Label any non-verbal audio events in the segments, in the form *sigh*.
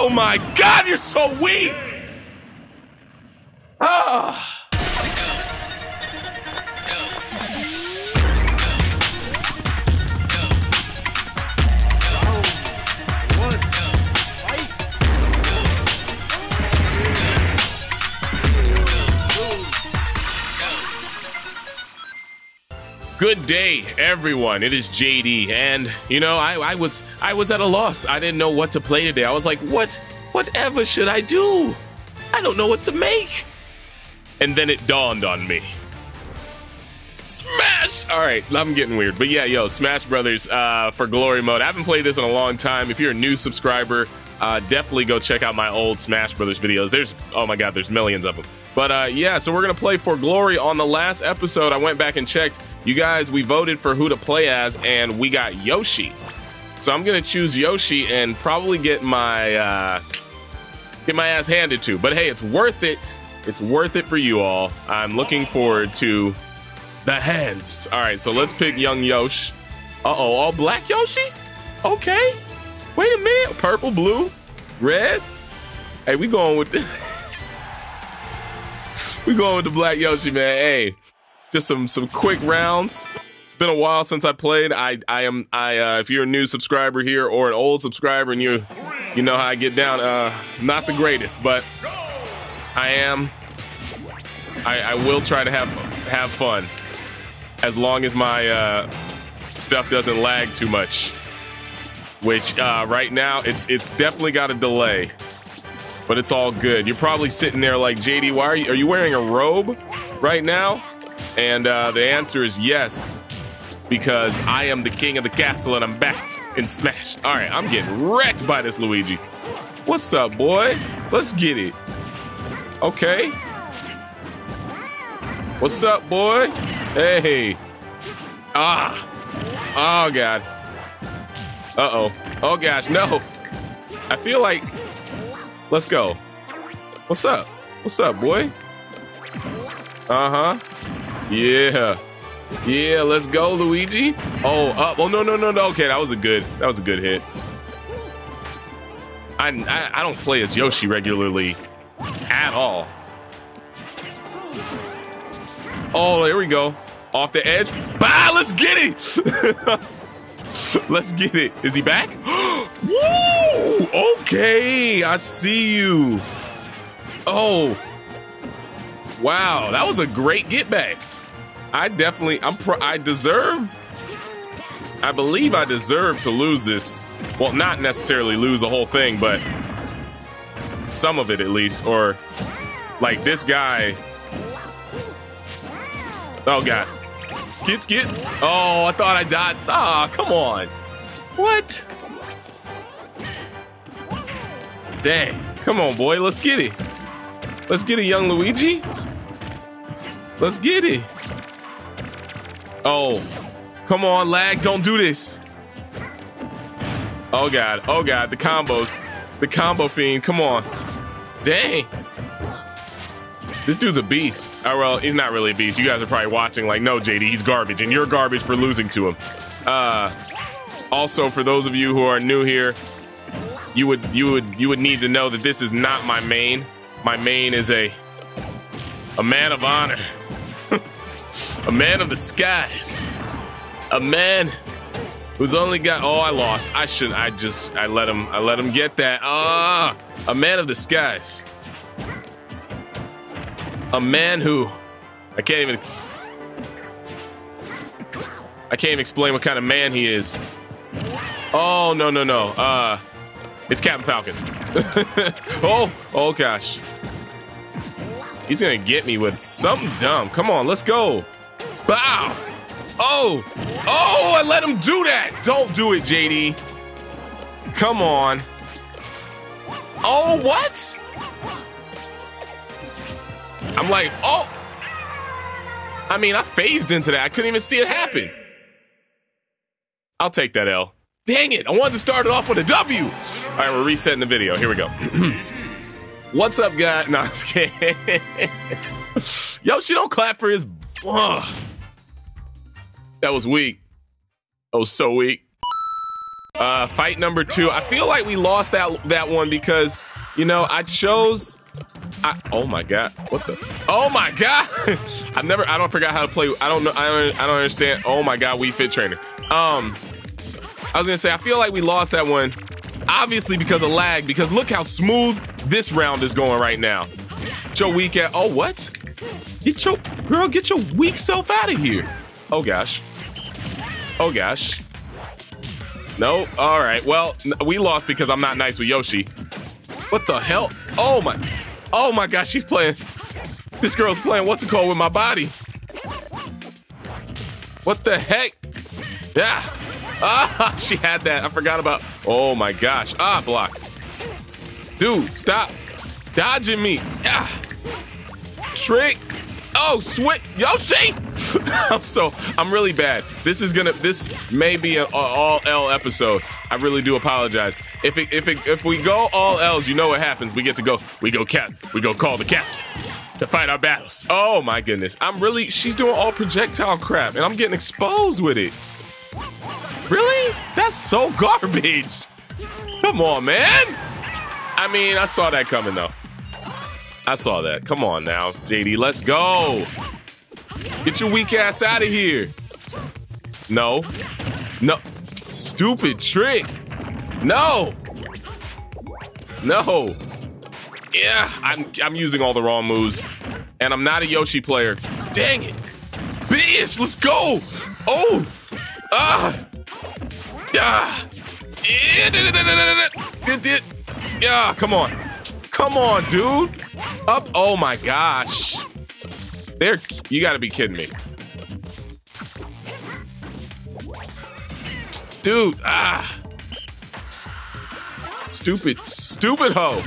Oh my god, you're so weak! Ah! Good day, everyone. It is JD, and you know, I, I was I was at a loss. I didn't know what to play today. I was like, what whatever should I do? I don't know what to make. And then it dawned on me. Smash! All right, I'm getting weird, but yeah, yo, Smash Brothers uh, for Glory Mode. I haven't played this in a long time. If you're a new subscriber, uh, definitely go check out my old Smash Brothers videos. There's oh my god, there's millions of them. But uh, yeah, so we're gonna play for Glory. On the last episode, I went back and checked. You guys, we voted for who to play as, and we got Yoshi. So I'm gonna choose Yoshi and probably get my uh, get my ass handed to. But hey, it's worth it. It's worth it for you all. I'm looking forward to the hands. All right, so let's pick young Yoshi. Uh oh, all black Yoshi? Okay. Wait a minute. Purple, blue, red. Hey, we going with the *laughs* we going with the black Yoshi, man. Hey, just some some quick rounds. It's been a while since I played. I I am I uh, if you're a new subscriber here or an old subscriber and you you know how I get down. Uh, not the greatest, but I am. I, I will try to have have fun as long as my uh, stuff doesn't lag too much. Which uh, right now it's it's definitely got a delay, but it's all good. You're probably sitting there like JD, why are you are you wearing a robe right now? And uh, the answer is yes, because I am the king of the castle and I'm back in Smash. All right, I'm getting wrecked by this Luigi. What's up, boy? Let's get it. Okay. What's up, boy? Hey. Ah. Oh, God. Uh-oh. Oh, gosh, no. I feel like... Let's go. What's up? What's up, boy? Uh-huh. Yeah. Yeah, let's go, Luigi. Oh, up. Oh, no, no, no, no. Okay, that was a good, that was a good hit. I, I, I don't play as Yoshi regularly at all. Oh, there we go. Off the edge. Bah, let's get it. *laughs* let's get it. Is he back? *gasps* Woo! Okay, I see you. Oh. Wow, that was a great get back. I definitely, I'm, pro I deserve, I believe I deserve to lose this. Well, not necessarily lose the whole thing, but some of it at least. Or like this guy. Oh, God. Skid, skid. Oh, I thought I died. Ah, oh, come on. What? Dang. Come on, boy. Let's get it. Let's get it, young Luigi. Let's get it. Oh, come on, lag. Don't do this. Oh, God. Oh, God. The combos. The combo fiend. Come on. Dang. This dude's a beast. Oh, well, he's not really a beast. You guys are probably watching like, no, JD, he's garbage, and you're garbage for losing to him. Uh, also, for those of you who are new here, you would you would you would need to know that this is not my main. My main is a a man of honor, a man of the skies, a man who's only got. Oh, I lost. I shouldn't I just. I let him. I let him get that. Ah, a man of the skies a man who I can't even I can't even explain what kind of man he is. Oh no no no. Uh it's Captain Falcon. *laughs* oh, oh gosh. He's gonna get me with something dumb. Come on, let's go. Bow. Oh, oh, I let him do that. Don't do it, JD. Come on. Oh, what? I'm like, oh. I mean, I phased into that. I couldn't even see it happen. I'll take that L. Dang it. I wanted to start it off with a W. All right, we're resetting the video. Here we go. *clears throat* What's up, guys? *laughs* No, I'm just kidding. *laughs* Yo, she don't clap for his. Ugh. That was weak. That was so weak. Uh, fight number two. I feel like we lost that that one because you know I chose. I, oh my god! What the? Oh my god! *laughs* I've never. I don't forgot how to play. I don't know. I don't. I don't understand. Oh my god! Wii Fit Trainer. Um, I was gonna say I feel like we lost that one, obviously because of lag. Because look how smooth this round is going right now. Get your weak at. Oh what? Get your girl. Get your weak self out of here. Oh gosh. Oh gosh. No. All right. Well, we lost because I'm not nice with Yoshi. What the hell? Oh my. Oh my gosh, she's playing. This girl's playing what's it called with my body. What the heck? Yeah. *laughs* Ah, she had that. I forgot about. Oh my gosh. Ah, block. Dude, stop dodging me. Ah. Trick. Oh, sweet Yoshi. *laughs* I'm so I'm really bad. This is gonna this may be an all L episode. I really do apologize. If it, if it, if we go all L's, you know what happens. We get to go. We go cap. We go call the captain to fight our battles. Oh my goodness. I'm really she's doing all projectile crap and I'm getting exposed with it. Really? That's so *laughs* garbage. Come on, man. I mean, I saw that coming though. I saw that. Come on now, JD. Let's go. Get your weak ass out of here. No. No. Stupid trick. No. No. Yeah, I'm I'm using all the wrong moves. And I'm not a Yoshi player. Dang it. Bitch, let's go. Oh. Ah. Ah. Yeah, come on. Come on, dude. Up. Oh my gosh. There. You gotta be kidding me. Dude. Ah. Stupid. Stupid hoe.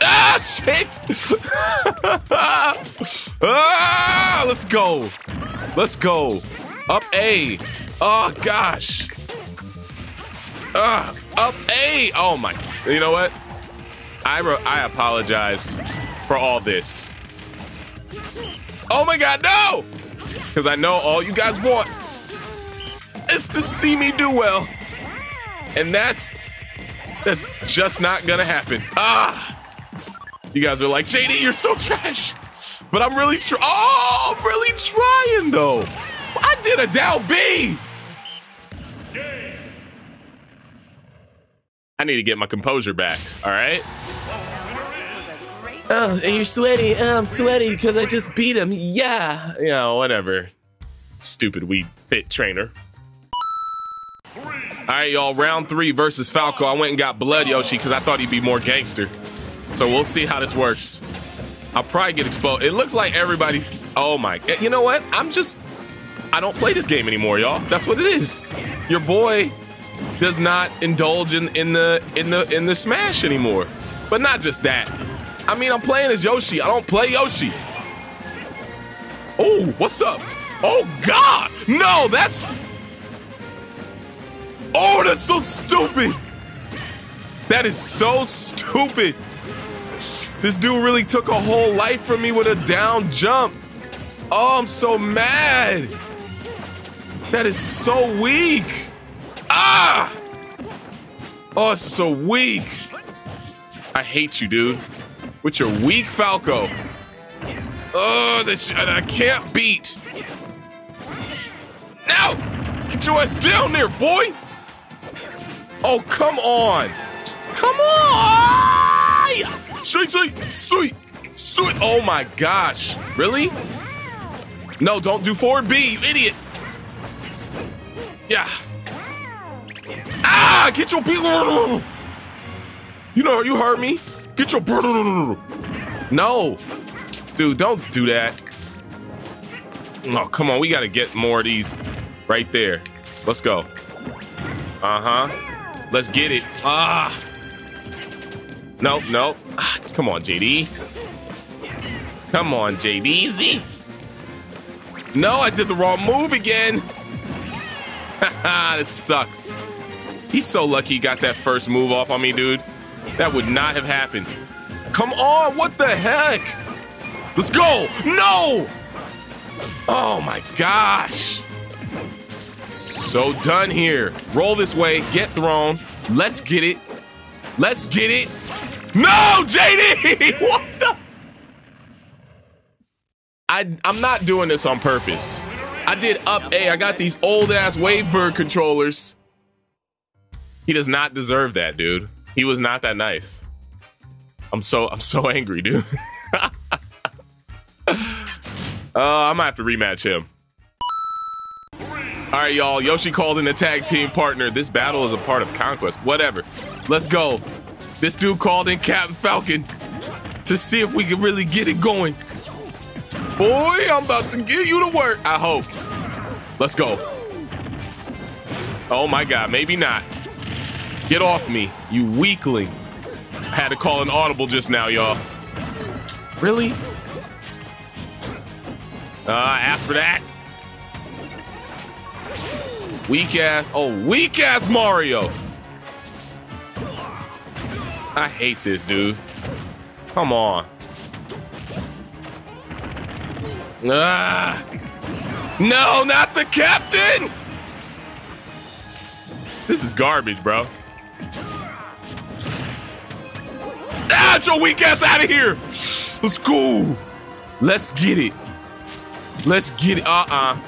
Ah, shit. *laughs* ah, let's go. Let's go. Up A. Oh, gosh. Ah, up A. Oh, my. You know what? I, I apologize for all this. Oh my god, no! Because I know all you guys want is to see me do well. And that's that's just not gonna happen. Ah! You guys are like, JD, you're so trash. But I'm really trying. Oh, I'm really trying though. I did a down B. I need to get my composure back. All right. Oh, and you're sweaty. Oh, I'm sweaty because I just beat him. Yeah. You know, whatever. Stupid Wii Fit Trainer. All right, y'all. Round three versus Falco. I went and got Blood Yoshi because I thought he'd be more gangster. So we'll see how this works. I'll probably get exposed. It looks like everybody. Oh my. Eh, you know what? I'm just. I don't play this game anymore, y'all. That's what it is. Your boy does not indulge in, in the in the in the smash anymore. But not just that. I mean, I'm playing as Yoshi. I don't play Yoshi. Oh, what's up? Oh, God. No, that's... Oh, that's so stupid. That is so stupid. This dude really took a whole life from me with a down jump. Oh, I'm so mad. That is so weak. Ah! Oh, it's so weak. I hate you, dude with your weak Falco. Oh, that I can't beat. Now, get your ass down there, boy. Oh, come on. Come on. Sweet, sweet, sweet, sweet. Oh my gosh. Really? No, don't do forward B, you idiot. Yeah. Ah, get your B. You know, you hurt me. Get your brother. No. Dude, don't do that. Oh, come on. We got to get more of these right there. Let's go. Uh-huh. Let's get it. Ah. No, no. Ah, come on, JD. Come on, JD. No, I did the wrong move again. Haha, *laughs* this sucks. He's so lucky he got that first move off on me, dude. That would not have happened. Come on, what the heck? Let's go. No! Oh my gosh. so done here. Roll this way, get thrown. Let's get it. Let's get it. No, JD! *laughs* what the? I, I'm not doing this on purpose. I did up A. I got these old ass Wavebird controllers. He does not deserve that, dude. He was not that nice. I'm so I'm so angry, dude. *laughs* uh, I'm gonna have to rematch him. All right, y'all. Yoshi called in a tag team partner. This battle is a part of Conquest. Whatever. Let's go. This dude called in Captain Falcon to see if we can really get it going. Boy, I'm about to get you to work. I hope. Let's go. Oh my God, maybe not. Get off me, you weakling. Had to call an audible just now, y'all. Really? Uh, ask for that. Weak ass. Oh, weak ass Mario. I hate this, dude. Come on. Ah. No, not the captain! This is garbage, bro. Get your weak ass out of here! Let's go. Let's get it. Let's get it. Uh-uh.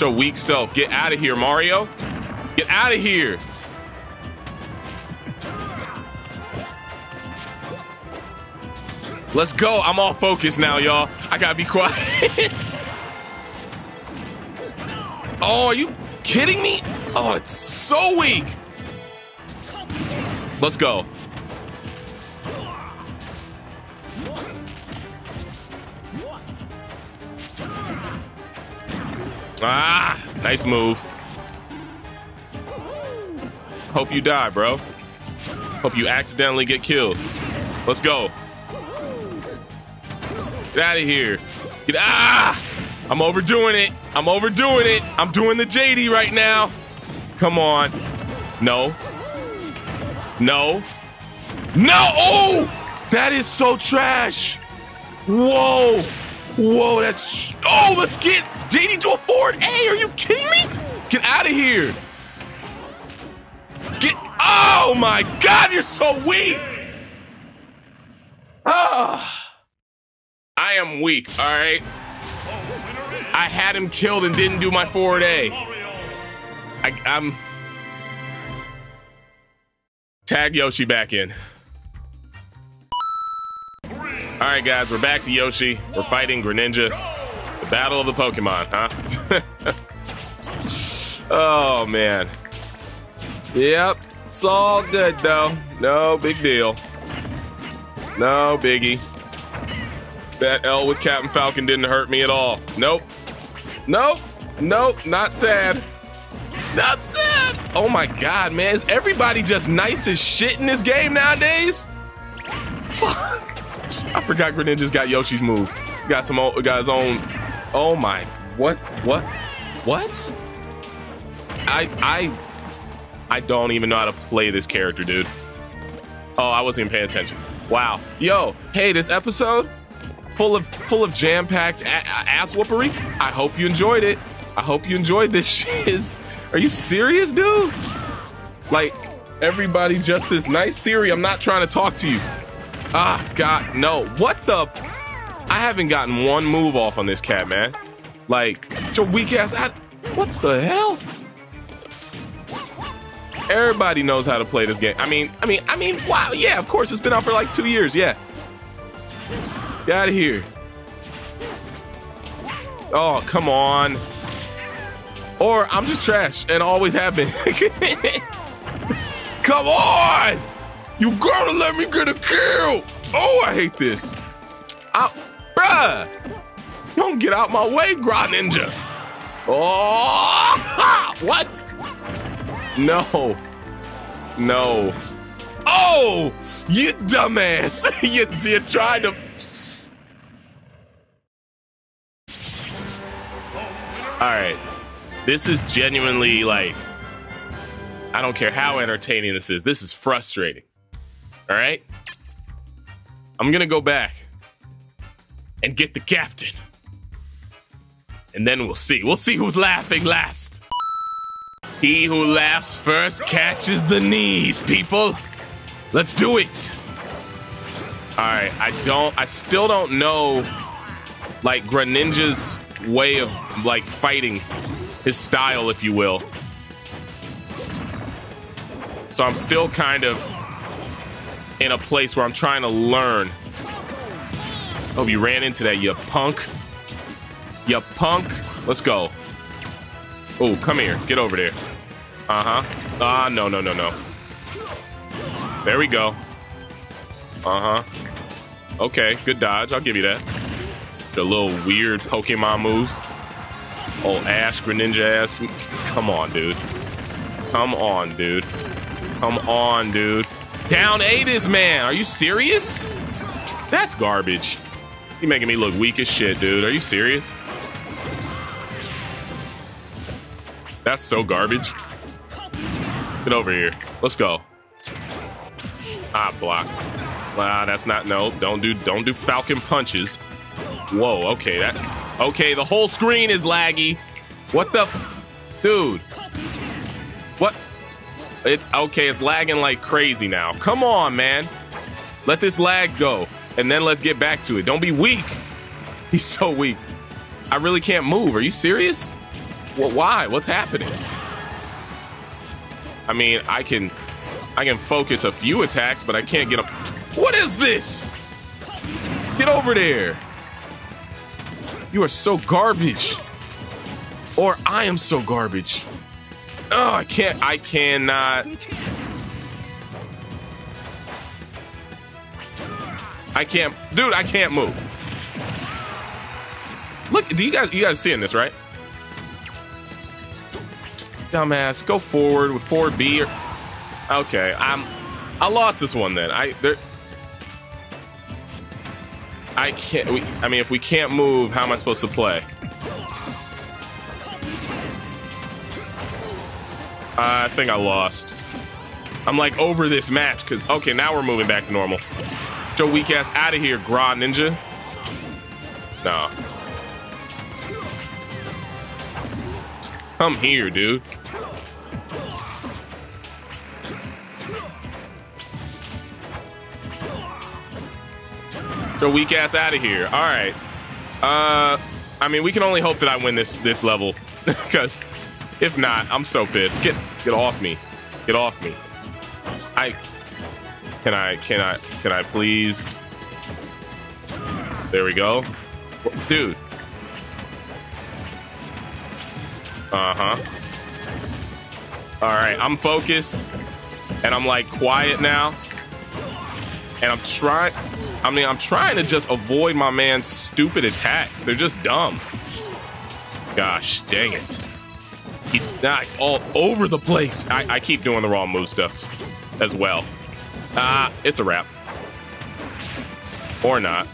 Your weak self. Get out of here, Mario. Get out of here. Let's go. I'm all focused now, y'all. I gotta be quiet. *laughs* oh, are you kidding me? Oh, it's so weak. Let's go. Ah, nice move. Hope you die, bro. Hope you accidentally get killed. Let's go. Get out of here. Get ah! I'm overdoing it. I'm overdoing it. I'm doing the JD right now. Come on. No. No. No! Oh! That is so trash. Whoa. Whoa, that's oh, let's get JD to a forward. Hey, are you kidding me? Get out of here. Get oh my god, you're so weak. Ah. I am weak, all right? I had him killed and didn't do my forward A. I, I'm. Tag Yoshi back in. All right, guys, we're back to Yoshi. We're fighting Greninja. The battle of the Pokemon, huh? *laughs* oh, man. Yep, it's all good, though. No big deal. No biggie. That L with Captain Falcon didn't hurt me at all. Nope. Nope. Nope. Not sad. Not sad. Oh my god, man. Is everybody just nice as shit in this game nowadays? Fuck. I forgot Greninja's got Yoshi's moves. Got some old, got his own. Oh my. What? What? What? I I I don't even know how to play this character, dude. Oh, I wasn't even paying attention. Wow. Yo, hey, this episode full of full of jam-packed ass whoopery. I hope you enjoyed it. I hope you enjoyed this *laughs* shiz. Are you serious, dude? Like, everybody just this nice Siri, I'm not trying to talk to you. Ah, God, no. What the? I haven't gotten one move off on this cat, man. Like, your weak ass. I, what the hell? Everybody knows how to play this game. I mean, I mean, I mean, wow, yeah, of course, it's been out for like two years, yeah. Get out of here. Oh, come on. Or I'm just trash and always have been. *laughs* come on! You gotta let me get a kill! Oh, I hate this. I, bruh! Don't get out my way, Greninja. Oh! *laughs* what? No. No. Oh! You dumbass! *laughs* you, you tried to All right. This is genuinely like, I don't care how entertaining this is. This is frustrating. All right. I'm going to go back and get the captain. And then we'll see. We'll see who's laughing last. He who laughs first catches the knees, people. Let's do it. All right, I don't, I still don't know, like, Greninja's way of, like, fighting, his style, if you will. So I'm still kind of in a place where I'm trying to learn. Oh, you ran into that, you punk. You punk. Let's go. Oh, come here. Get over there. Uh-huh. Ah, no, no, no, no. There we go. Uh-huh. Okay, good dodge. I'll give you that. The little weird Pokemon move. Oh, Ash, Greninja ass. Come on, dude. Come on, dude. Come on, dude. Down A this man. Are you serious? That's garbage. You making me look weak as shit, dude. Are you serious? That's so garbage. Get over here. Let's go. Ah, block. Ah, that's not no. Don't do don't do falcon punches. Whoa, okay, that okay, the whole screen is laggy. What the dude? What? It's okay, it's lagging like crazy now. Come on, man. Let this lag go. And then let's get back to it. Don't be weak. *laughs* He's so weak. I really can't move. Are you serious? Well, why? What's happening? I mean, I can I can focus a few attacks, but I can't get them. What is this? Get over there. You are so garbage. Or I am so garbage. Oh, I can't, I cannot. I can't, dude, I can't move. Look, do you guys, you guys seeing this, right? Dumbass, go forward with 4B or, okay, I'm, I lost this one then. I, there, I can't, we, I mean, if we can't move, how am I supposed to play? I think I lost. I'm like over this match because, okay, now we're moving back to normal. Your weak ass out of here, Greninja. Nah. Come here, dude. Get your weak ass out of here. All right. Uh, I mean, we can only hope that I win this this level *laughs* because if not, I'm so pissed. Get get off me. Get off me. I can I can I can I please There we go. Dude. Uh-huh. All right, I'm focused and I'm like quiet now. And I'm trying I mean, I'm trying to just avoid my man's stupid attacks. They're just dumb. Gosh, dang it. He's nice all over the place. I, I keep doing the wrong move stuff as well. Ah, it's a wrap. Or not.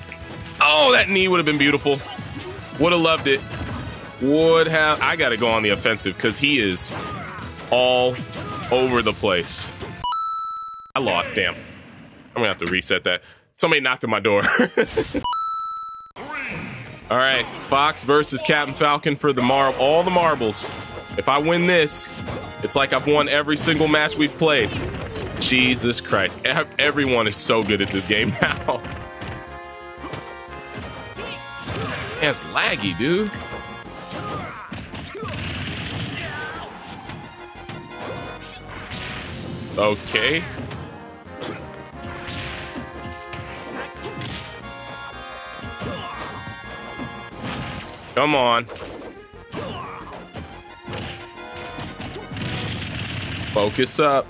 Oh, that knee would have been beautiful. Would have loved it. Would have. I got to go on the offensive because he is all over the place. I lost, damn. I'm going to have to reset that. Somebody knocked on my door. *laughs* all right, Fox versus Captain Falcon for the mar all the marbles. If I win this, it's like I've won every single match we've played. Jesus Christ. Everyone is so good at this game *laughs* now. Yeah, it's laggy, dude. Okay. Come on. Focus up.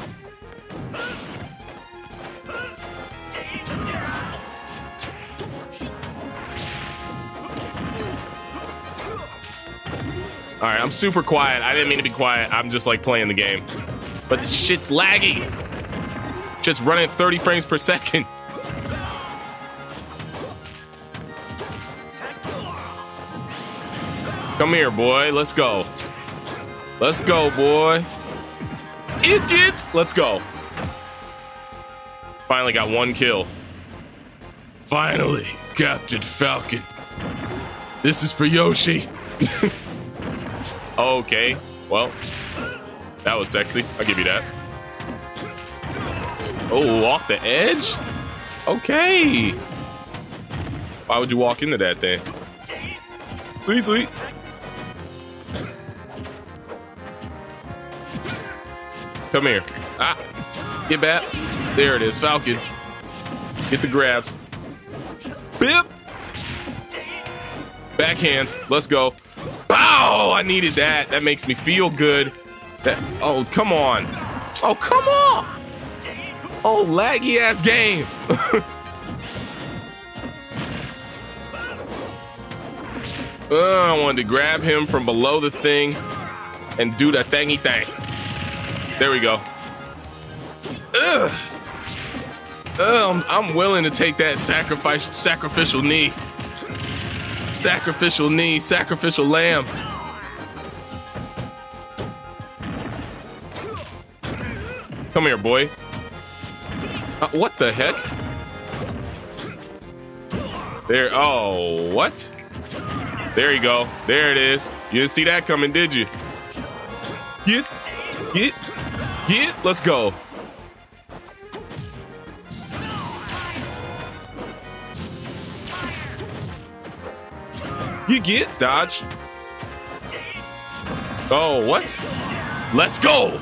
All right, I'm super quiet. I didn't mean to be quiet. I'm just like playing the game. But this shit's laggy. Just running 30 frames per second. *laughs* Come here, boy. Let's go. Let's go, boy. It Idiots! Let's go. Finally got one kill. Finally, Captain Falcon. This is for Yoshi. *laughs* okay, well, That was sexy. I'll give you that. Oh, off the edge? Okay. Why would you walk into that thing? Sweet, sweet. Come here. Ah, get back. There it is, Falcon. Get the grabs. Bip. Backhands. Let's go. Bow! I needed that. That makes me feel good. That, oh, come on. Oh, come on. Oh, laggy ass game. *laughs* uh, I wanted to grab him from below the thing and do that thingy thing. There we go. Ugh. Um, I'm willing to take that sacrifice, sacrificial knee. Sacrificial knee, sacrificial lamb. Come here, boy. Uh, what the heck? There, oh, what? There you go. There it is. You didn't see that coming, did you? Get, get, get. Let's go. You get dodge. Oh, what? Let's go.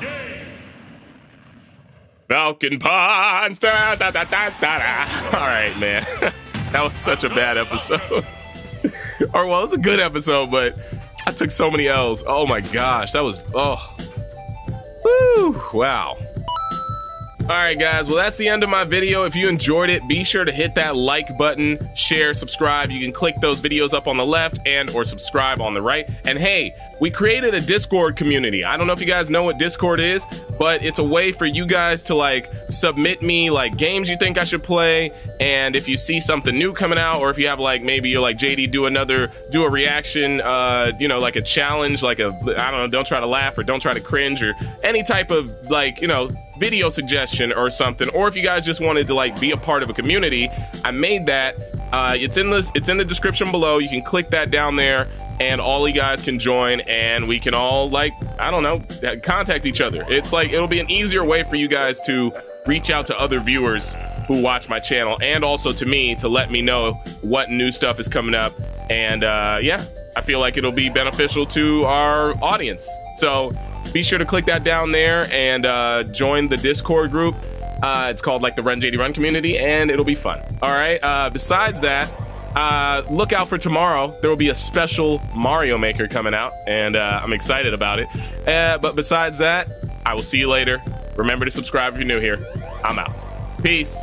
Falcon Punch. Da, da, da, da, da. All right, man. *laughs* that was such a bad episode. *laughs* or well, it was a good episode, but I took so many L's. Oh my gosh, that was oh. Woo! Wow. All right, guys. Well, that's the end of my video. If you enjoyed it, be sure to hit that like button, share, subscribe. You can click those videos up on the left and or subscribe on the right. And hey, we created a Discord community. I don't know if you guys know what Discord is, but it's a way for you guys to like submit me like games you think I should play. And if you see something new coming out, or if you have like maybe you're like JD, do another, do a reaction, uh, you know, like a challenge, like a I don't know, don't try to laugh or don't try to cringe or any type of like you know video suggestion or something, or if you guys just wanted to like be a part of a community, I made that. Uh, it's in this. It's in the description below. You can click that down there, and all you guys can join, and we can all like I don't know contact each other. It's like it'll be an easier way for you guys to reach out to other viewers who watch my channel, and also to me to let me know what new stuff is coming up. And uh, yeah, I feel like it'll be beneficial to our audience. So be sure to click that down there and uh, join the Discord group. Uh, it's called like the Run JD Run community, and it'll be fun. All right. Uh, besides that, uh, look out for tomorrow. There will be a special Mario Maker coming out, and uh, I'm excited about it. Uh, but besides that, I will see you later. Remember to subscribe if you're new here. I'm out. Peace.